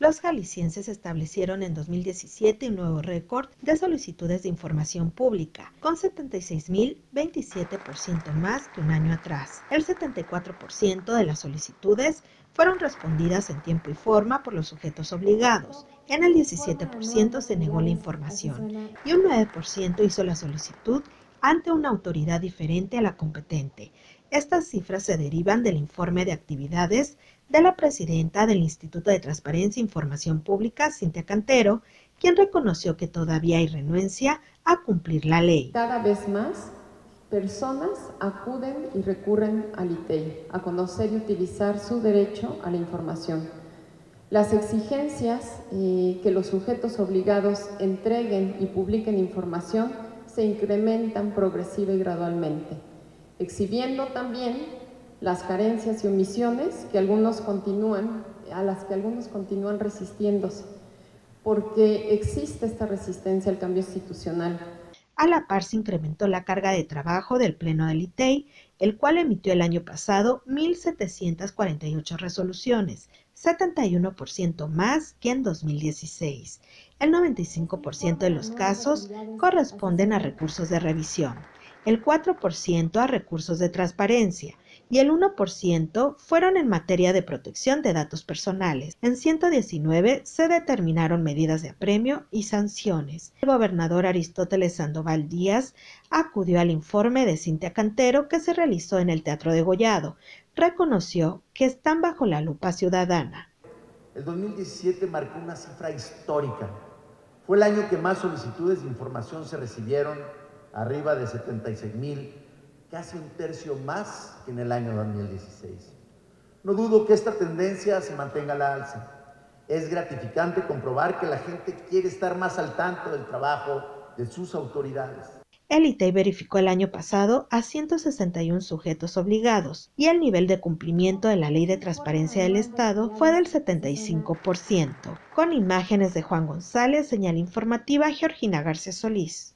Los jaliscienses establecieron en 2017 un nuevo récord de solicitudes de información pública, con 76.027% más que un año atrás. El 74% de las solicitudes fueron respondidas en tiempo y forma por los sujetos obligados. En el 17% se negó la información y un 9% hizo la solicitud ante una autoridad diferente a la competente. Estas cifras se derivan del informe de actividades de la presidenta del Instituto de Transparencia e Información Pública, Cintia Cantero, quien reconoció que todavía hay renuencia a cumplir la ley. Cada vez más personas acuden y recurren al ITEI a conocer y utilizar su derecho a la información. Las exigencias eh, que los sujetos obligados entreguen y publiquen información se incrementan progresiva y gradualmente, exhibiendo también las carencias y omisiones que algunos continúan, a las que algunos continúan resistiéndose, porque existe esta resistencia al cambio institucional. A la par se incrementó la carga de trabajo del Pleno del ITEI, el cual emitió el año pasado 1.748 resoluciones, 71% más que en 2016. El 95% de los casos corresponden a recursos de revisión, el 4% a recursos de transparencia, y el 1% fueron en materia de protección de datos personales. En 119 se determinaron medidas de apremio y sanciones. El gobernador Aristóteles Sandoval Díaz acudió al informe de Cintia Cantero que se realizó en el Teatro de Gollado. Reconoció que están bajo la lupa ciudadana. El 2017 marcó una cifra histórica. Fue el año que más solicitudes de información se recibieron, arriba de 76 mil casi un tercio más que en el año 2016. No dudo que esta tendencia se mantenga a la alza. Es gratificante comprobar que la gente quiere estar más al tanto del trabajo de sus autoridades. El ITEI verificó el año pasado a 161 sujetos obligados y el nivel de cumplimiento de la Ley de Transparencia del Estado fue del 75%. Con imágenes de Juan González, señal informativa Georgina García Solís.